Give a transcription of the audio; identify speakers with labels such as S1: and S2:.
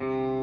S1: Mm-hmm.